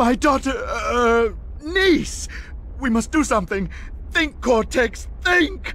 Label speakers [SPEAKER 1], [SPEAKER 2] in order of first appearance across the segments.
[SPEAKER 1] My daughter, uh, niece! We must do something! Think, Cortex, think!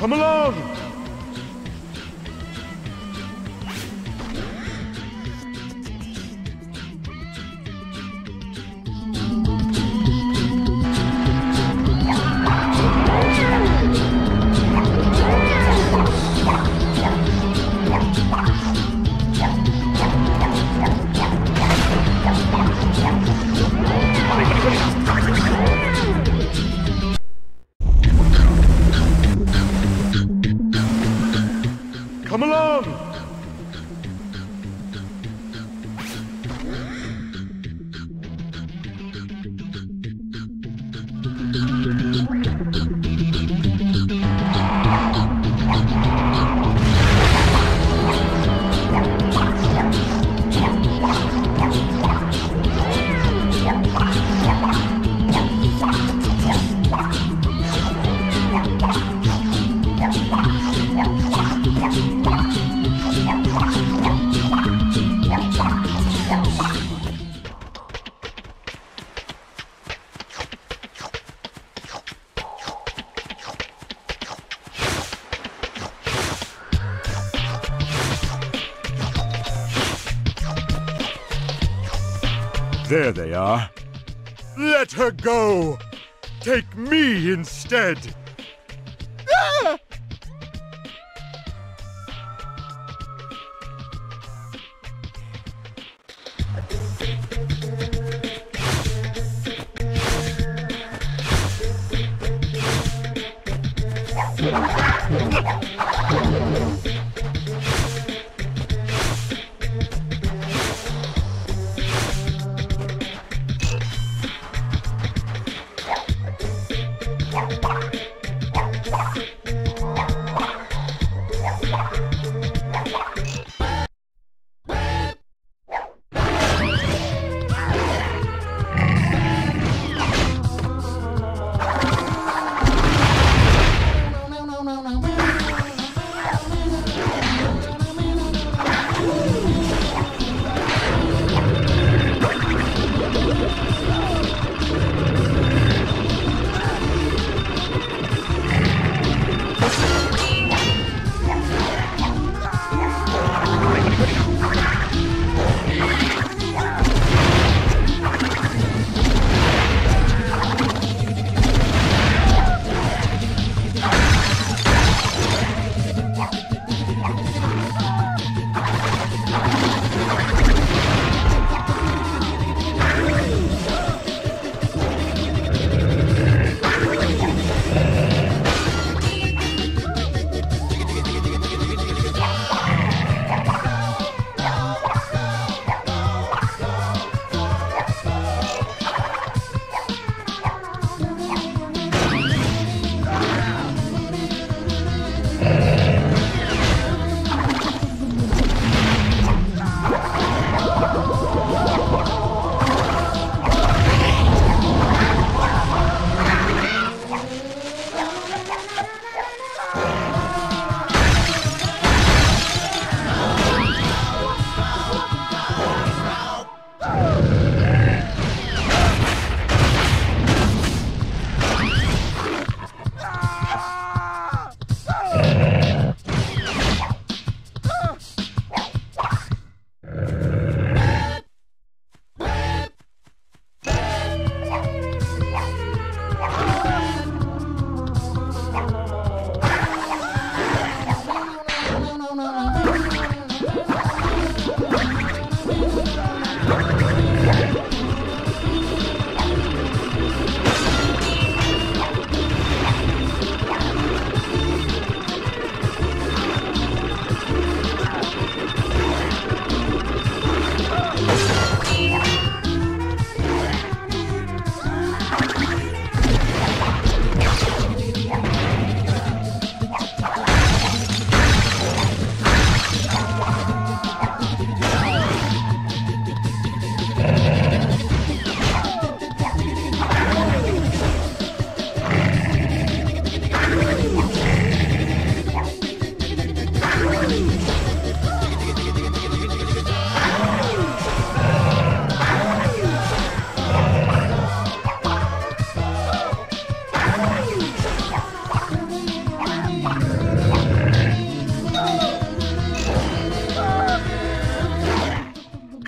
[SPEAKER 1] Come along! There they are. Let her go! Take me instead!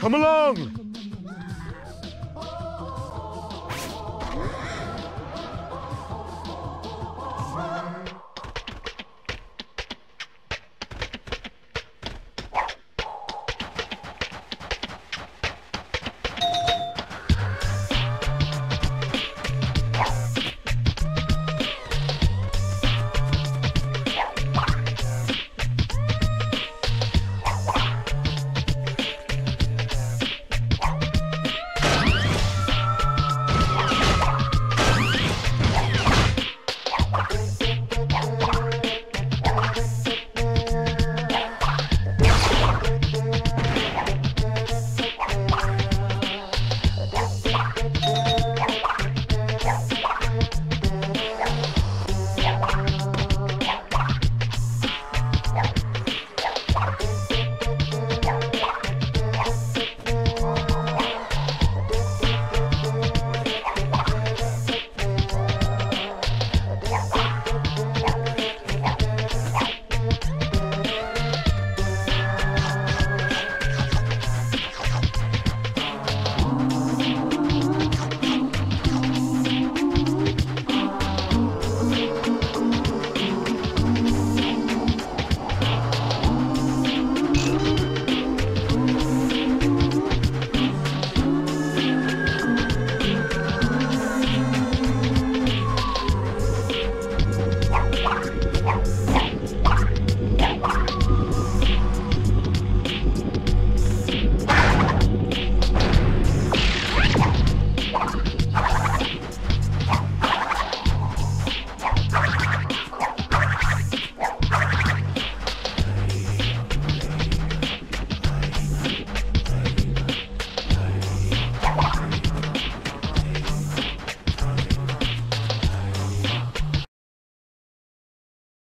[SPEAKER 1] Come along!